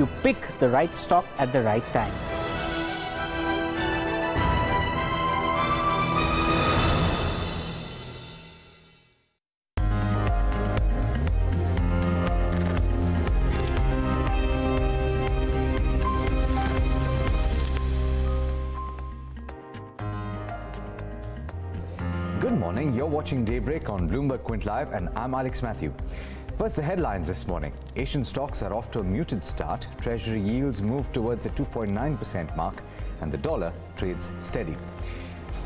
you pick the right stock at the right time. Good morning. You're watching Daybreak on Bloomberg Quint Live, and I'm Alex Mathew. First, the headlines this morning. Asian stocks are off to a muted start. Treasury yields move towards the 2.9% mark, and the dollar trades steady.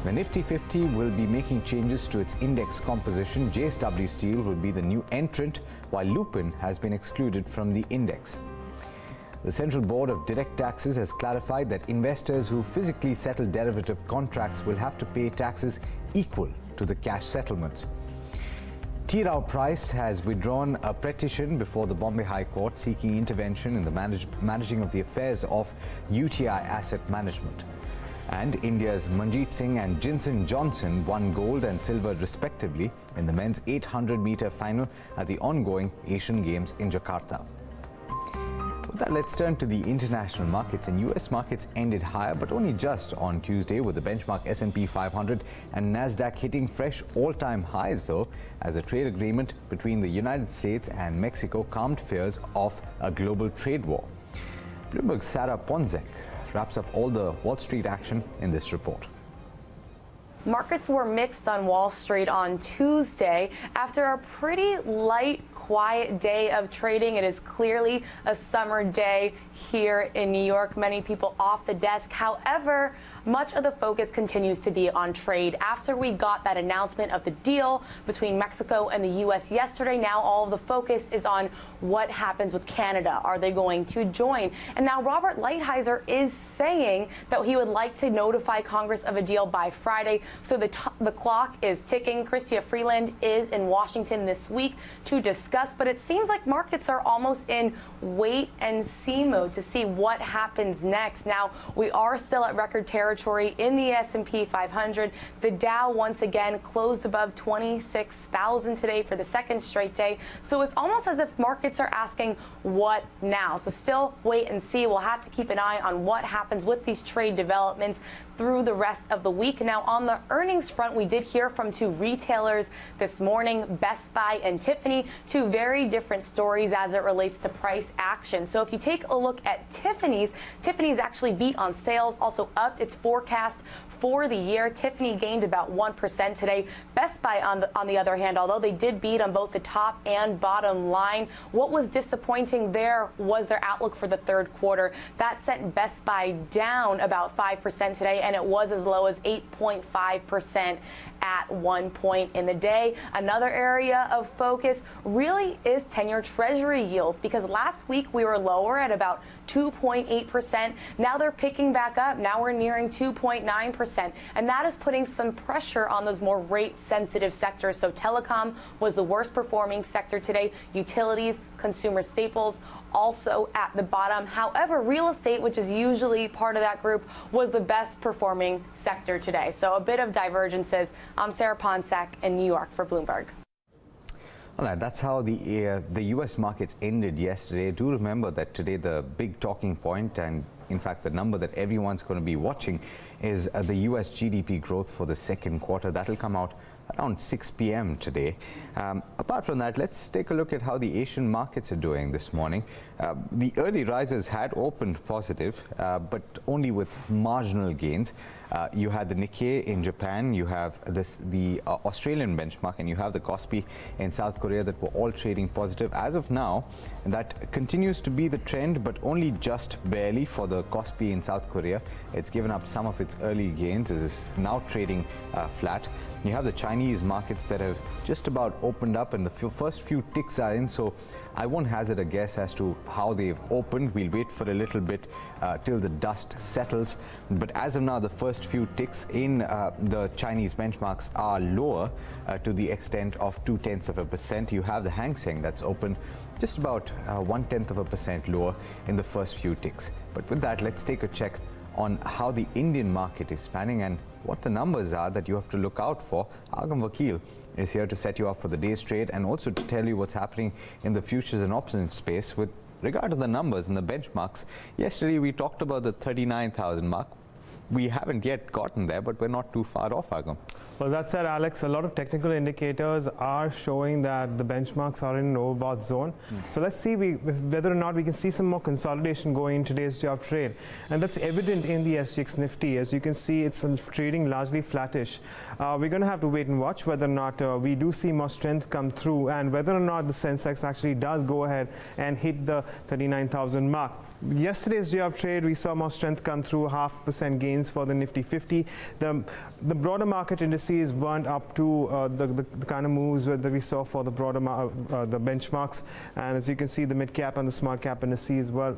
The Nifty 50 will be making changes to its index composition. JSW Steel will be the new entrant, while Lupin has been excluded from the index. The Central Board of Direct Taxes has clarified that investors who physically settle derivative contracts will have to pay taxes equal to the cash settlements. T. Rowe Price has withdrawn a petition before the Bombay High Court seeking intervention in the manage managing of the affairs of UTI Asset Management. And India's Manjeet Singh and Jinson Johnson won gold and silver respectively in the men's 800 meter final at the ongoing Asian Games in Jakarta. With that, let's turn to the international markets. And U.S. markets ended higher, but only just on Tuesday, with the benchmark S&P 500 and Nasdaq hitting fresh all-time highs, though, as a trade agreement between the United States and Mexico calmed fears of a global trade war. Bloomberg's Sarah Ponczek wraps up all the Wall Street action in this report. Markets were mixed on Wall Street on Tuesday after a pretty light quiet day of trading. It is clearly a summer day here in New York. Many people off the desk. However, much of the focus continues to be on trade. After we got that announcement of the deal between Mexico and the U.S. yesterday, now all of the focus is on what happens with Canada. Are they going to join? And now Robert Lighthizer is saying that he would like to notify Congress of a deal by Friday. So the, the clock is ticking. Chrystia Freeland is in Washington this week to discuss, but it seems like markets are almost in wait and see mode to see what happens next. Now, we are still at record territory territory in the S&P 500. The Dow once again closed above 26,000 today for the second straight day. So it's almost as if markets are asking what now. So still wait and see. We'll have to keep an eye on what happens with these trade developments through the rest of the week. Now on the earnings front, we did hear from two retailers this morning, Best Buy and Tiffany, two very different stories as it relates to price action. So if you take a look at Tiffany's, Tiffany's actually beat on sales, also upped its forecast for the year. Tiffany gained about 1% today. Best Buy, on the, on the other hand, although they did beat on both the top and bottom line, what was disappointing there was their outlook for the third quarter. That sent Best Buy down about 5% today, and it was as low as 8.5% at one point in the day. Another area of focus really is 10 year Treasury yields because last week we were lower at about 2.8%. Now they're picking back up. Now we're nearing 2.9%. And that is putting some pressure on those more rate sensitive sectors. So telecom was the worst performing sector today. Utilities, consumer staples also at the bottom. However, real estate, which is usually part of that group, was the best performing sector today. So a bit of divergences. I'm Sarah Ponczek in New York for Bloomberg. All right, that's how the uh, the U.S. markets ended yesterday. Do remember that today the big talking point, and in fact the number that everyone's going to be watching, is uh, the U.S. GDP growth for the second quarter. That'll come out around 6 p.m. today. Um, apart from that, let's take a look at how the Asian markets are doing this morning. Uh, the early risers had opened positive, uh, but only with marginal gains. Uh, you had the Nikkei in Japan, you have this, the uh, Australian benchmark, and you have the Kospi in South Korea that were all trading positive. As of now, that continues to be the trend, but only just barely for the Kospi in South Korea. It's given up some of its early gains. It is now trading uh, flat. You have the Chinese markets that have just about opened up and the first few ticks are in. So I won't hazard a guess as to how they've opened. We'll wait for a little bit uh, till the dust settles. But as of now, the first few ticks in uh, the Chinese benchmarks are lower uh, to the extent of two tenths of a percent. You have the Hang Seng that's open just about uh, one tenth of a percent lower in the first few ticks. But with that, let's take a check on how the Indian market is spanning and what the numbers are that you have to look out for. Agam Vakil is here to set you up for the day's trade and also to tell you what's happening in the futures and options space with regard to the numbers and the benchmarks, yesterday we talked about the 39,000 mark. We haven't yet gotten there, but we're not too far off, Agam. Well, that said, Alex, a lot of technical indicators are showing that the benchmarks are in an overbought zone. Mm. So let's see we, whether or not we can see some more consolidation going in today's day of trade. And that's evident in the SGX Nifty. As you can see, it's trading largely flattish. Uh, we're going to have to wait and watch whether or not uh, we do see more strength come through and whether or not the Sensex actually does go ahead and hit the 39,000 mark. Yesterday's day of trade, we saw more strength come through, half percent gains for the Nifty 50. The, the broader market indices weren't up to uh, the, the, the, kind of moves that we saw for the broader uh, the benchmarks. And as you can see, the mid cap and the small cap indices were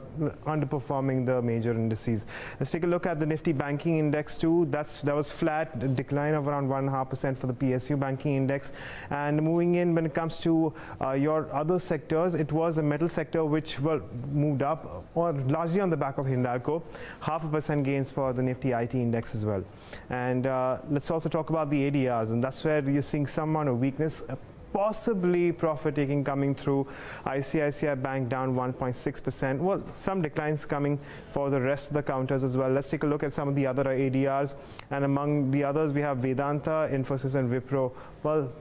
underperforming the major indices. Let's take a look at the Nifty Banking Index too. That's that was flat, decline of around one and a half percent for the PSU Banking Index. And moving in when it comes to uh, your other sectors, it was the metal sector which well moved up or largely on the back of Hindalco, half a percent gains for the Nifty IT index as well. And uh, let's also talk about the ADRs, and that's where you're seeing some amount of weakness. Uh, possibly profit taking coming through ICICI Bank down 1.6%. Well, some declines coming for the rest of the counters as well. Let's take a look at some of the other ADRs. And among the others, we have Vedanta, Infosys, and Wipro. Well,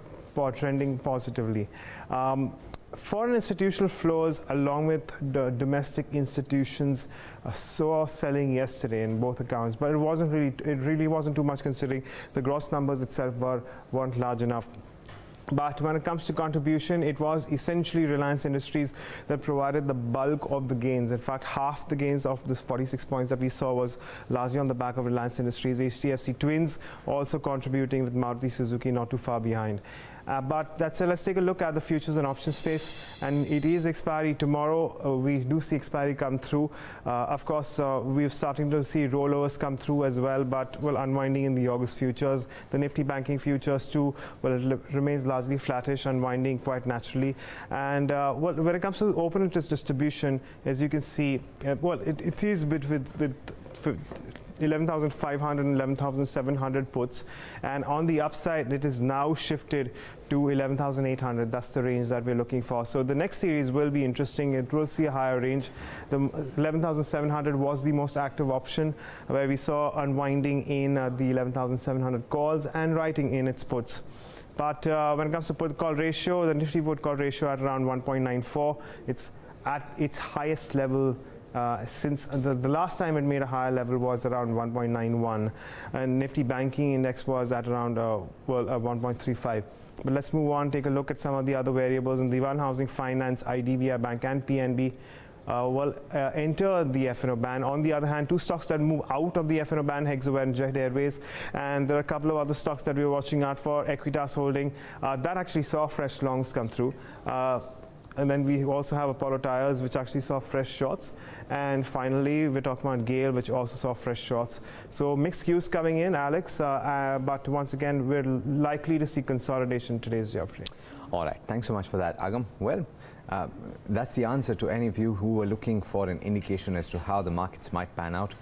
trending positively. Um, foreign institutional flows along with the domestic institutions uh, saw selling yesterday in both accounts but it wasn't really it really wasn't too much considering the gross numbers itself were weren't large enough but when it comes to contribution, it was essentially Reliance Industries that provided the bulk of the gains. In fact, half the gains of the 46 points that we saw was largely on the back of Reliance Industries. HDFC Twins also contributing with Maruti Suzuki not too far behind. Uh, but that's it. Let's take a look at the futures and options space. And it is expiry tomorrow. Uh, we do see expiry come through. Uh, of course, uh, we're starting to see rollovers come through as well, but well, unwinding in the August futures. The Nifty banking futures too, well, it remains largely flattish, unwinding quite naturally. And uh, well, when it comes to open interest distribution, as you can see, uh, well, it, it is a bit with, with 11,500 and 11,700 puts. And on the upside, it is now shifted to 11,800. That's the range that we're looking for. So the next series will be interesting. It will see a higher range. The 11,700 was the most active option where we saw unwinding in uh, the 11,700 calls and writing in its puts. But uh, when it comes to put call ratio, the Nifty put call ratio at around 1.94. It's at its highest level uh, since the, the, last time it made a higher level was around 1.91 and Nifty banking index was at around uh, well uh, 1.35 but let's move on take a look at some of the other variables in Dewan Housing Finance IDBI Bank and PNB uh, well, uh, enter the F&O ban. On the other hand, two stocks that move out of the F&O ban, Hexaware and Jet Airways, and there are a couple of other stocks that we're watching out for, Equitas Holding, uh, that actually saw fresh longs come through. And then we also have Apollo Tyres, which actually saw fresh shots. And finally, we're talking about GAIL, which also saw fresh shots. So mixed cues coming in, Alex. Uh, uh, but once again, we're likely to see consolidation today's Geoffrey. All right. Thanks so much for that, Agam. Well, uh, that's the answer to any of you who were looking for an indication as to how the markets might pan out.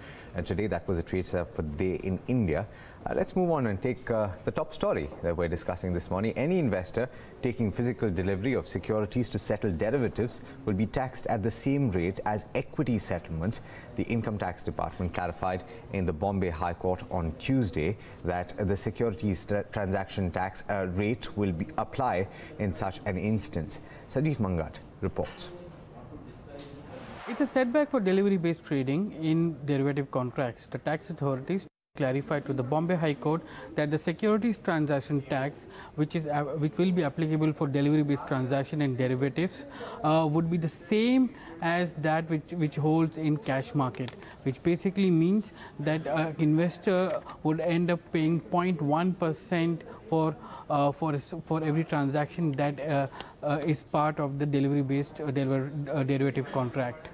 Today, that was a trade setup for the day in India. Uh, let's move on and take uh, the top story that we're discussing this morning. Any investor taking physical delivery of securities to settle derivatives will be taxed at the same rate as equity settlements. The Income Tax Department clarified in the Bombay High Court on Tuesday that the securities transaction tax uh, rate will be apply in such an instance. Sajid Mangat reports. It's a setback for delivery-based trading in derivative contracts. The tax authorities clarified to the Bombay High Court that the securities transaction tax, which is uh, which will be applicable for delivery-based transaction and derivatives, uh, would be the same as that which, which holds in cash market, which basically means that an investor would end up paying 0.1 percent for uh, for for every transaction that uh, uh, is part of the delivery-based uh, deliver, derivative contract.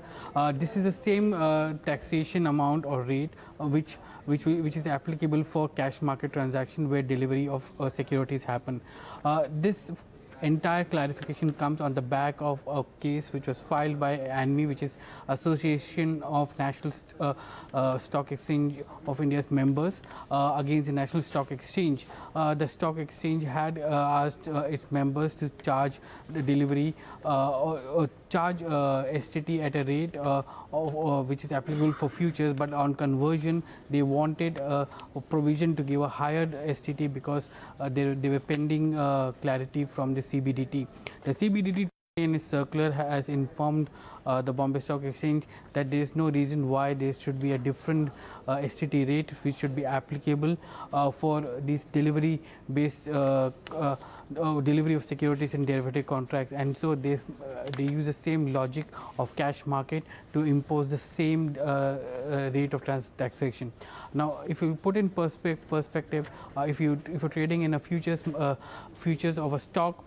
This is the same taxation amount or rate which which, which is applicable for cash market transaction where delivery of uh, securities happen. Uh, this entire clarification comes on the back of a case which was filed by ANMI, which is Association of National uh, uh, Stock Exchange of India's members uh, against the National Stock Exchange. Uh, the stock exchange had uh, asked its members to charge the delivery or, or charge uh, STT at a rate uh, of, uh, which is applicable for futures, but on conversion they wanted uh, a provision to give a higher STT because uh, they, they were pending uh, clarity from the CBDT. The CBDT in its circular has informed uh, the Bombay Stock Exchange that there is no reason why there should be a different uh, STT rate which should be applicable uh, for these delivery based uh, uh, uh, delivery of securities and derivative contracts and so they they use the same logic of cash market to impose the same rate of taxation. Now if you put in perspe perspective if you if you're trading in a futures futures of a stock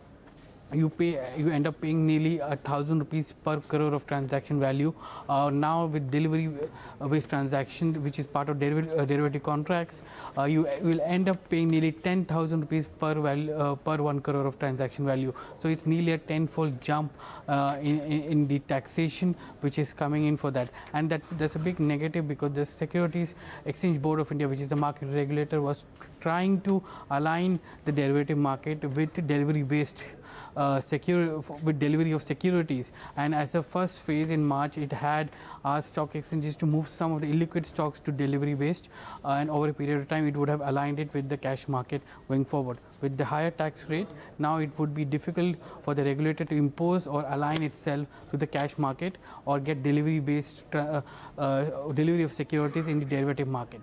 you pay you end up paying nearly a thousand rupees per crore of transaction value. Uh, now with delivery uh, based transactions which is part of deriv uh, derivative contracts uh, you will end up paying nearly 10000 rupees per value uh, per 1 crore of transaction value. So it's nearly a tenfold jump uh, in, in, in the taxation which is coming in for that. And that that's a big negative because the securities exchange board of india which is the market regulator was trying to align the derivative market with delivery based uh, secure with delivery of securities and as a first phase in March it had asked stock exchanges to move some of the illiquid stocks to delivery based uh, and over a period of time it would have aligned it with the cash market going forward. With the higher tax rate now it would be difficult for the regulator to impose or align itself to the cash market or get delivery based uh, uh, delivery of securities in the derivative market.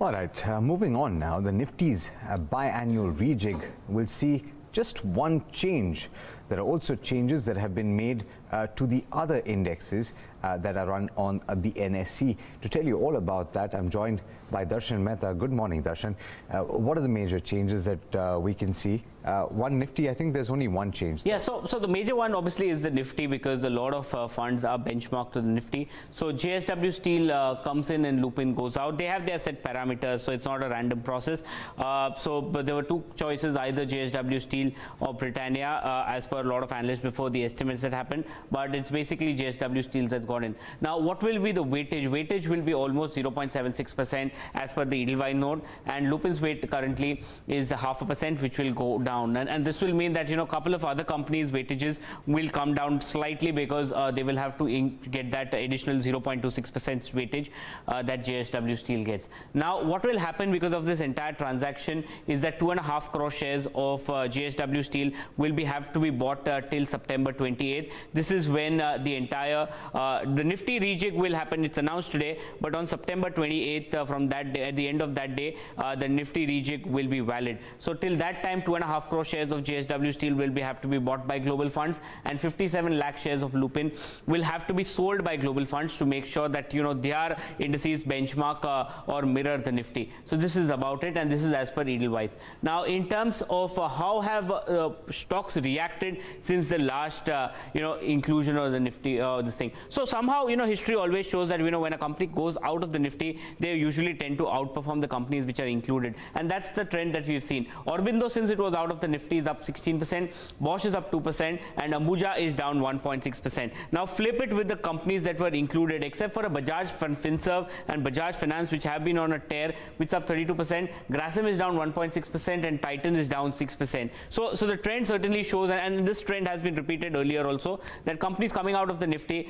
All right, uh, moving on now, the Nifty's uh, biannual rejig will see just one change. There are also changes that have been made uh, to the other indexes that are run on uh, the NSE. To tell you all about that, I'm joined by Darshan Mehta. Good morning, Darshan. Uh, what are the major changes that uh, we can see? Uh, one Nifty, I think there's only one change. Yeah, so so the major one obviously is the Nifty because a lot of uh, funds are benchmarked to the Nifty. So JSW Steel uh, comes in and Lupin goes out. They have their set parameters, so it's not a random process. Uh, so but there were two choices, either JSW Steel or Britannia, uh, as per a lot of analysts before the estimates that happened. But it's basically JSW Steel that's gone in. Now, what will be the weightage? Weightage will be almost 0.76% as per the Edelweiss note, and Lupin's weight currently is half a percent, which will go down and, and this will mean that you know a couple of other companies weightages will come down slightly because uh, they will have to get that additional 0.26 percent weightage uh, that JSW Steel gets. Now what will happen because of this entire transaction is that two and a half crore shares of uh, JSW Steel will be have to be bought uh, till September 28th. This is when uh, the entire uh, the Nifty rejig will happen. It's announced today, but on September 28th from that day at the end of that day the Nifty rejig will be valid. So till that time two and a half crore shares of JSW Steel will be have to be bought by global funds and 57 lakh shares of Lupin will have to be sold by global funds to make sure that you know their indices benchmark uh, or mirror the Nifty. So this is about it and this is as per Edelweiss. Now in terms of uh, how have uh, stocks reacted since the last uh, you know inclusion of the Nifty uh, this thing. So somehow you know history always shows that you know when a company goes out of the Nifty they usually tend to outperform the companies which are included and that's the trend that we've seen. Aurobindo, since it was out of the Nifty is up 16%, Bosch is up 2%, and Ambuja is down 1.6%. Now flip it with the companies that were included, except for a Bajaj Finserv and Bajaj Finance, which have been on a tear, which is up 32%. Grasim is down 1.6%, and Titan is down 6%. So, so the trend certainly shows, and this trend has been repeated earlier also, that companies coming out of the Nifty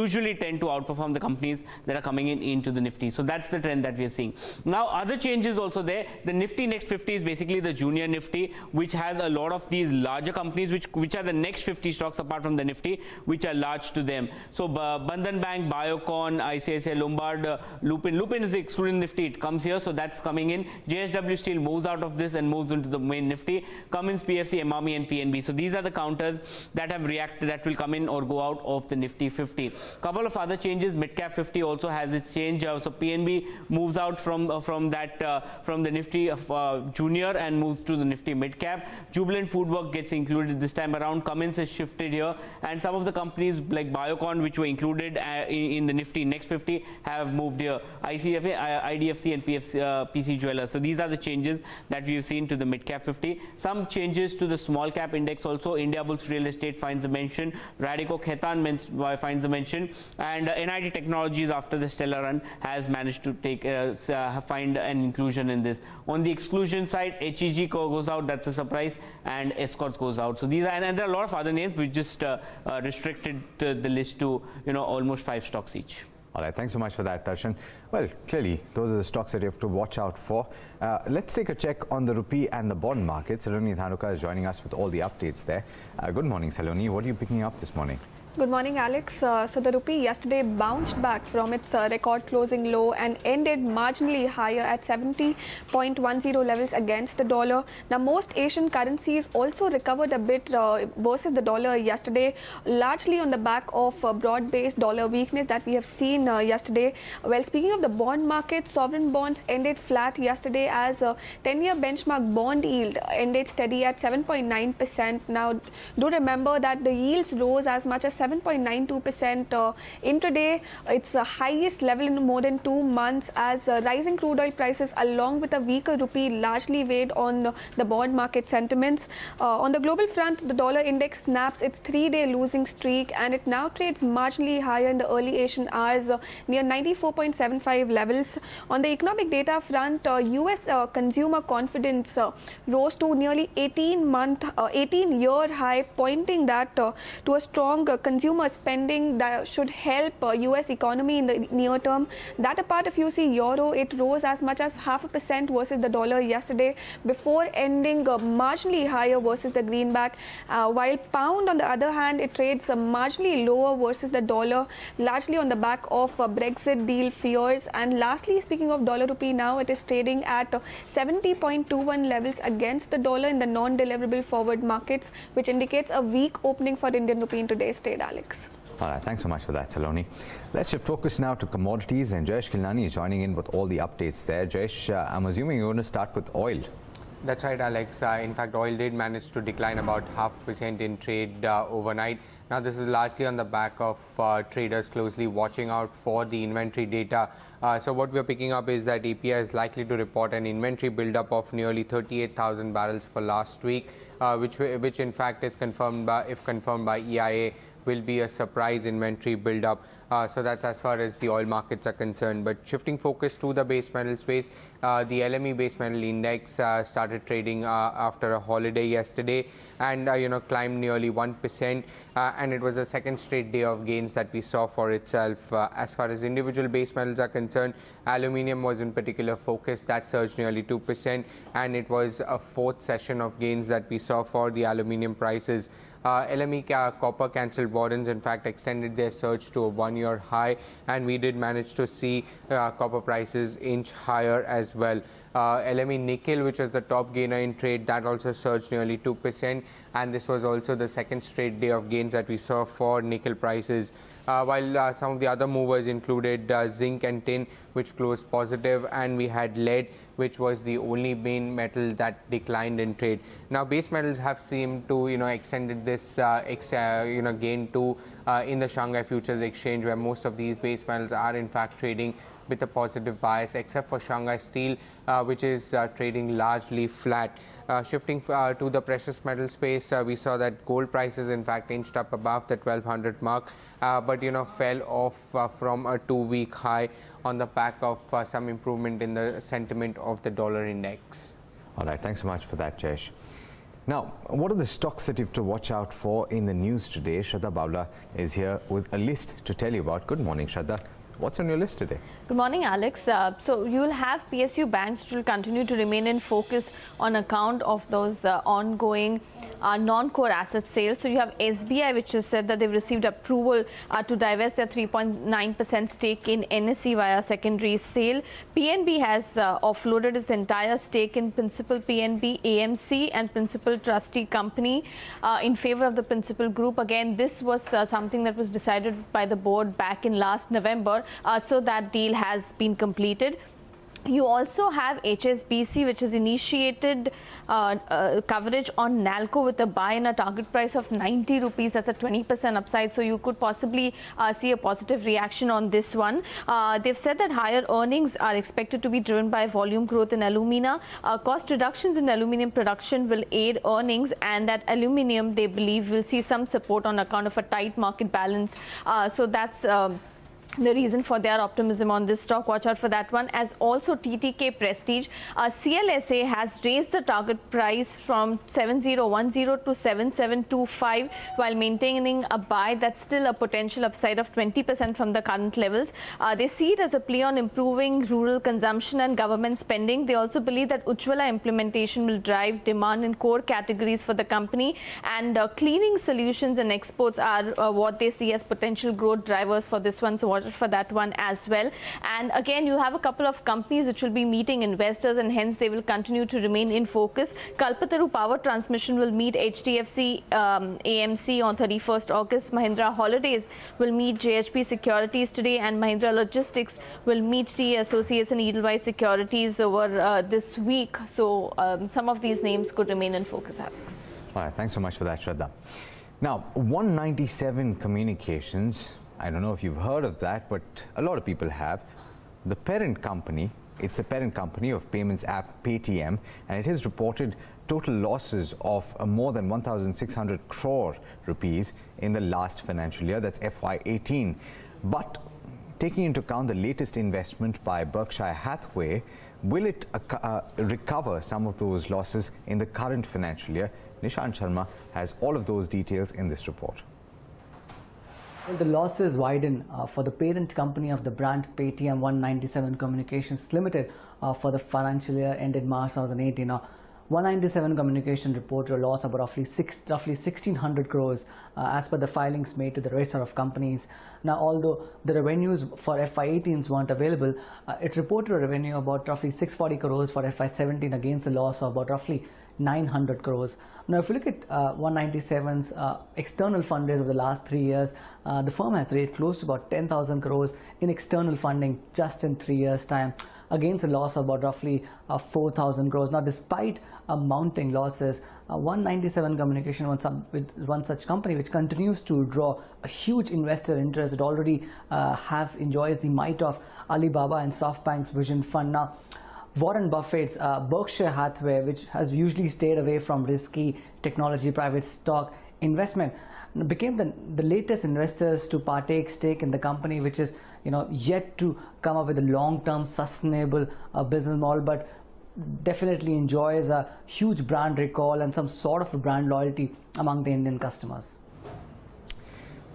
usually tend to outperform the companies that are coming in into the Nifty. So that's the trend that we are seeing. Now, other changes also there. The Nifty Next 50 is basically the junior Nifty, which has a lot of these larger companies which which are the next 50 stocks apart from the nifty which are large to them. So bandhan bank biocon icici lombard uh, lupin. Lupin is excluding nifty. It comes here so that's coming in. Jsw steel moves out of this and moves into the main nifty. Cummins pfc emami and pnb so these are the counters that have reacted that will come in or go out of the nifty 50 couple of other changes midcap 50 also has its change uh, so pnb moves out from uh, from that uh, from the nifty uh, junior and moves to the nifty midcap Jubilant Foodwork gets included this time around. Cummins has shifted here, and some of the companies like Biocon, which were included uh, in, the Nifty Next 50, have moved here. ICFA, IDFC, and PFC, PC Jewelers. So these are the changes that we've seen to the midcap 50. Some changes to the small cap index also. Indiabulls Real Estate finds a mention. Radico Khaitan finds a mention. Inclusion. And uh, NIIT Technologies, after the stellar run, has managed to take uh, uh find an inclusion in this. On the exclusion side, HEG goes out, that's a surprise, and Escorts goes out. So these are, and, and there are a lot of other names we just restricted the list to, you know, almost five stocks each. All right, thanks so much for that, Darshan. Well, clearly, those are the stocks that you have to watch out for. Uh, let's take a check on the rupee and the bond market. Saloni Dhanuka is joining us with all the updates there. Uh, good morning, Saloni. What are you picking up this morning? Good morning, Alex. Uh, so the rupee yesterday bounced back from its uh, record closing low and ended marginally higher at 70.10 levels against the dollar. Now, most Asian currencies also recovered a bit uh, versus the dollar yesterday, largely on the back of uh, broad-based dollar weakness that we have seen uh, yesterday. Well, speaking of the bond market, sovereign bonds ended flat yesterday as 10-year benchmark bond yield ended steady at 7.9%. Now, do remember that the yields rose as much as 7.92% uh, intraday. It's the highest level in more than two months as uh, rising crude oil prices along with a weaker rupee largely weighed on the, the bond market sentiments. Uh, on the global front, the dollar index snaps its three-day losing streak and it now trades marginally higher in the early Asian hours uh, near 94.75 levels. On the economic data front, US uh, uh, consumer confidence rose to nearly 18 month, 18 year high, pointing that to a strong consumer spending that should help uh, US economy in the near term. That apart, if you see euro, it rose as much as half a percent versus the dollar yesterday before ending uh, marginally higher versus the greenback. Uh, while pound, on the other hand, it trades uh, marginally lower versus the dollar, largely on the back of uh, Brexit deal fears. And lastly, speaking of dollar rupee now, it is trading at uh, 70.21 levels against the dollar in the non-deliverable forward markets, which indicates a weak opening for Indian rupee in today's trade. Alex. All right, thanks so much for that, Saloni. Let's shift focus now to commodities, and Jayesh Khilnani is joining in with all the updates there. Jayesh, uh, I'm assuming you're going to start with oil. That's right, Alex. Uh, in fact, oil did manage to decline about half percent in trade uh, overnight. Now, this is largely on the back of uh, traders closely watching out for the inventory data. Uh, so, what we're picking up is that API is likely to report an inventory buildup of nearly 38,000 barrels for last week, uh, which, which in fact is confirmed by, if confirmed by EIA will be a surprise inventory buildup. Uh, so that's as far as the oil markets are concerned. But shifting focus to the base metal space, uh, the LME base metal index uh, started trading uh, after a holiday yesterday and uh, you know climbed nearly 1% uh, and it was a second straight day of gains that we saw for itself. as far as individual base metals are concerned, aluminium was in particular focus that surged nearly 2% and it was a fourth session of gains that we saw for the aluminium prices. Uh, LME copper cancelled warrants in fact extended their surge to a one-year high and we did manage to see uh, copper prices inch higher as well. Uh, LME nickel which was the top gainer in trade that also surged nearly 2% and this was also the second straight day of gains that we saw for nickel prices. Uh, while uh, some of the other movers included uh, zinc and tin which closed positive and we had lead which was the only main metal that declined in trade. Now, base metals have seemed to, you know, extended this, ex you know, gain to in the Shanghai Futures Exchange, where most of these base metals are in fact trading with a positive bias, except for Shanghai Steel, uh, which is uh, trading largely flat. Uh, shifting uh, to the precious metal space, uh, we saw that gold prices in fact inched up above the 1200 mark, uh, but you know fell off from a two-week high on the back of uh, some improvement in the sentiment of the dollar index. All right, thanks so much for that, Jayesh. Now, what are the stocks that you have to watch out for in the news today? Shraddha Bawla is here with a list to tell you about. Good morning, Shraddha. What's on your list today? Good morning, Alex. Uh, so you will have PSU banks which will continue to remain in focus on account of those uh, ongoing uh, non-core asset sales. So you have SBI which has said that they've received approval uh, to divest their 3.9% stake in NSE via secondary sale. PNB has uh, offloaded its entire stake in Principal PNB, AMC and Principal Trustee Company uh, in favor of the Principal Group. Again, this was something that was decided by the board back in last November. So that deal has been completed. You also have HSBC, which has initiated uh, uh, coverage on Nalco with a buy and a target price of 90 rupees. That's a 20% upside. So you could possibly uh, see a positive reaction on this one. Uh, they've said that higher earnings are expected to be driven by volume growth in alumina. Uh, cost reductions in aluminum production will aid earnings, and that aluminium, they believe, will see some support on account of a tight market balance. Uh, so that's. Um, the reason for their optimism on this stock. Watch out for that one. As also TTK Prestige, uh, CLSA has raised the target price from 7010 to 7725 while maintaining a buy that's still a potential upside of 20% from the current levels. Uh, they see it as a play on improving rural consumption and government spending. They also believe that Ujjwala implementation will drive demand in core categories for the company and uh, cleaning solutions and exports are uh, what they see as potential growth drivers for this one. So for that one as well. And again, you have a couple of companies which will be meeting investors and hence they will continue to remain in focus. Kalpataru Power Transmission will meet HDFC um, AMC on 31st August. Mahindra Holidays will meet JHP Securities today and Mahindra Logistics will meet the Associates and Edelweiss Securities over uh, this week. So um, some of these names could remain in focus, Alex. All right, thanks so much for that, Shraddha. Now, One97 Communications I don't know if you've heard of that, but a lot of people have. The parent company, it's a parent company of payments app Paytm, and it has reported total losses of uh, more than 1,600 crore rupees in the last financial year, that's FY18. But taking into account the latest investment by Berkshire Hathaway, will it uh, recover some of those losses in the current financial year? Nishant Sharma has all of those details in this report. The losses widen uh, for the parent company of the brand Paytm One97 Communications Limited uh, for the financial year ended March 2018. Now, One97 Communication reported a loss of roughly six, roughly 1600 crores uh, as per the filings made to the register of companies. Now, although the revenues for FY18s weren't available, uh, it reported a revenue of about roughly 640 crores for FY17 against a loss of about roughly 900 crores. Now, if you look at uh, One97's uh, external fundraise over the last three years, uh, the firm has raised close to about 10,000 crores in external funding just in three years' time against a loss of about roughly uh, 4,000 crores. Now, despite uh, mounting losses, uh, One97 Communication was some, with one such company which continues to draw a huge investor interest. It already have enjoys the might of Alibaba and SoftBank's Vision Fund. Now, Warren Buffett's uh, Berkshire Hathaway, which has usually stayed away from risky technology private stock investment, became the, the latest investors to partake stake in the company, which is you know yet to come up with a long-term sustainable uh, business model, but definitely enjoys a huge brand recall and some sort of brand loyalty among the Indian customers.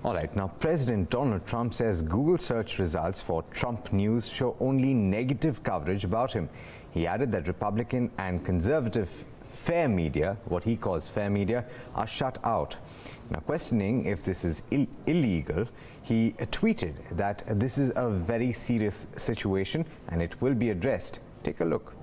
All right, now President Donald Trump says Google search results for Trump News show only negative coverage about him. He added that Republican and conservative fair media, what he calls fair media, are shut out. Now, questioning if this is Ill illegal, he tweeted that this is a very serious situation and it will be addressed. Take a look.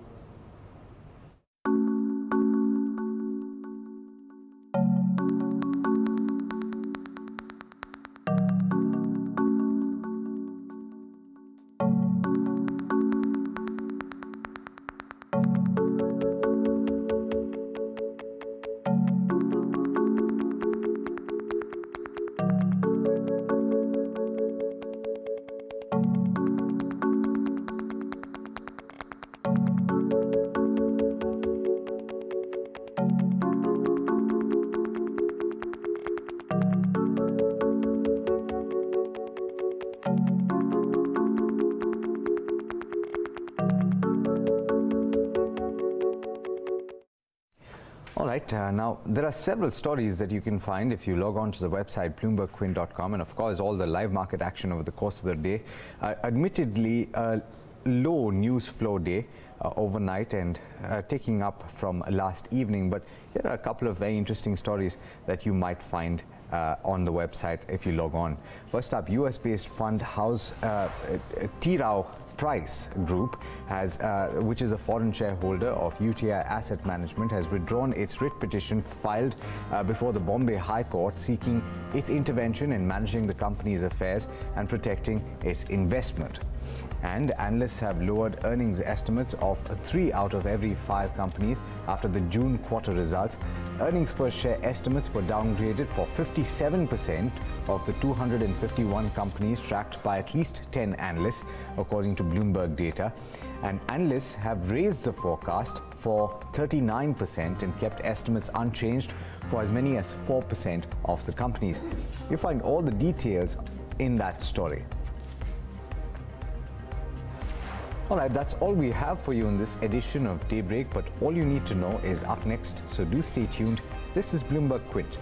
Right, uh, now there are several stories that you can find if you log on to the website bloombergquint.com and of course all the live market action over the course of the day. Uh, admittedly, a low news flow day uh, overnight and uh, taking up from last evening, but here are a couple of very interesting stories that you might find uh, on the website if you log on. First up, US-based fund house uh, T. Rowe Price Group, has, uh, which is a foreign shareholder of UTI Asset Management, has withdrawn its writ petition filed uh, before the Bombay High Court seeking its intervention in managing the company's affairs and protecting its investment. And analysts have lowered earnings estimates of three out of every five companies after the June quarter results. Earnings per share estimates were downgraded for 57% of the 251 companies tracked by at least 10 analysts, according to Bloomberg data. And analysts have raised the forecast for 39% and kept estimates unchanged for as many as 4% of the companies. You find all the details in that story. All right, that's all we have for you in this edition of Daybreak, but all you need to know is up next, so do stay tuned. This is Bloomberg Quint.